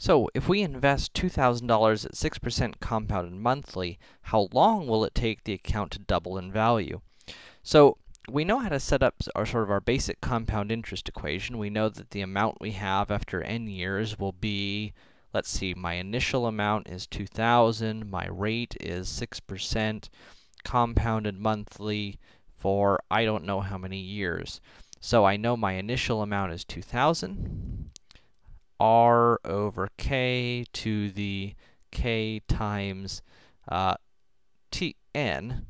So, if we invest $2,000 at 6% compounded monthly, how long will it take the account to double in value? So, we know how to set up our sort of our basic compound interest equation. We know that the amount we have after n years will be, let's see, my initial amount is 2,000, my rate is 6%, compounded monthly for I don't know how many years. So I know my initial amount is 2,000, r over k to the k times uh, t n,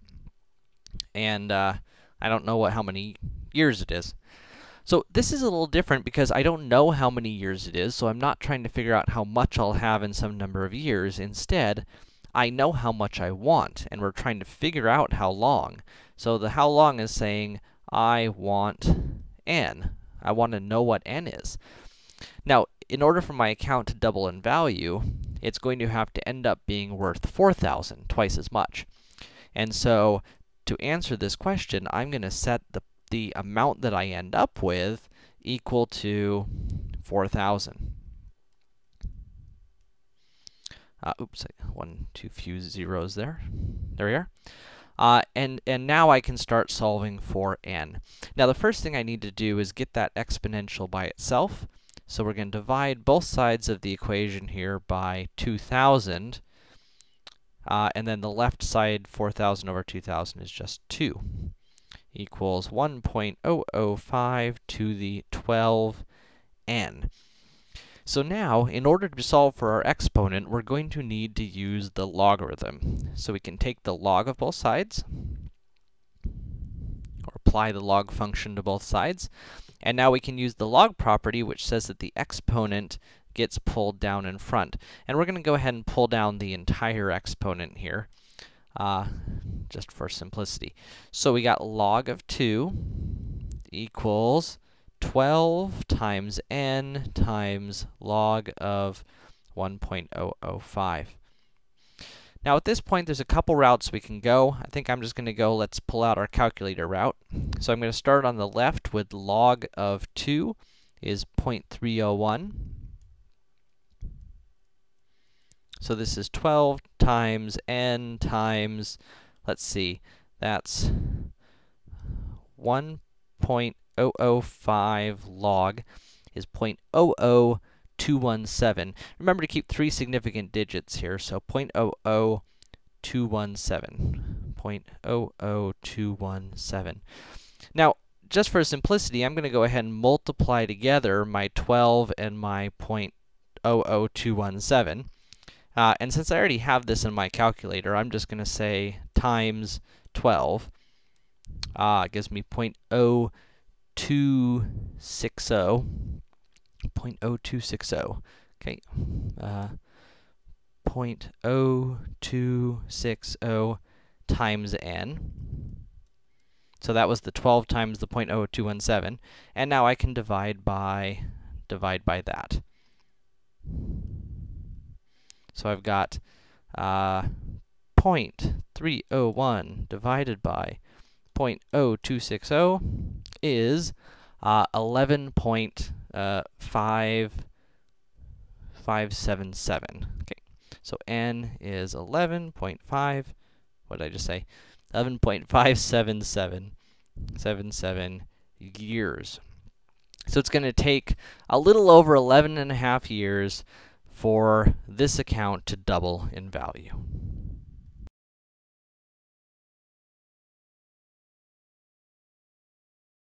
and uh, I don't know what how many years it is. So this is a little different because I don't know how many years it is, so I'm not trying to figure out how much I'll have in some number of years. Instead, I know how much I want, and we're trying to figure out how long. So the how long is saying, I want n. I want to know what n is. Now, in order for my account to double in value, it's going to have to end up being worth 4,000, twice as much. And so, to answer this question, I'm going to set the, the amount that I end up with equal to 4,000. Uh, oops, one too few zeros there. There we are. Uh, and, and now I can start solving for n. Now, the first thing I need to do is get that exponential by itself. So we're going to divide both sides of the equation here by 2,000. Uh, and then the left side, 4,000 over 2,000 is just 2 equals 1.005 to the 12n. So now, in order to solve for our exponent, we're going to need to use the logarithm. So we can take the log of both sides, or apply the log function to both sides, and now we can use the log property, which says that the exponent gets pulled down in front. And we're going to go ahead and pull down the entire exponent here, uh, just for simplicity. So we got log of 2 equals 12 times n times log of 1.005. Now at this point, there's a couple routes we can go. I think I'm just going to go, let's pull out our calculator route. So I'm going to start on the left with log of 2 is 0.301. So this is 12 times n times, let's see, that's 1.005 log is 0.00217. Remember to keep three significant digits here, so 0.00217. 0.00217. Now, just for simplicity, I'm going to go ahead and multiply together my 12 and my 0.00217. Uh, and since I already have this in my calculator, I'm just going to say times 12. Uh, gives me 0.0260. 0.0260. Okay. Uh, 0.0260 times n. So that was the 12 times the 0.0217. And now I can divide by, divide by that. So I've got uh, 0.301 divided by 0.0260 is uh, Uh, 11.5577. Okay, so n is 11.5, what did I just say? 11.57777 years. So it's going to take a little over 11 and a half years for this account to double in value.